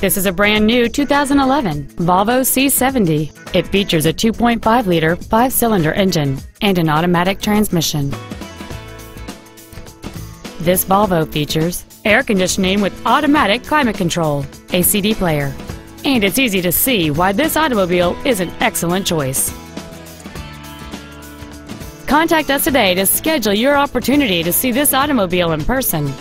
This is a brand new 2011 Volvo C70. It features a 2.5-liter five-cylinder engine and an automatic transmission. This Volvo features air conditioning with automatic climate control, a CD player, and it's easy to see why this automobile is an excellent choice. Contact us today to schedule your opportunity to see this automobile in person.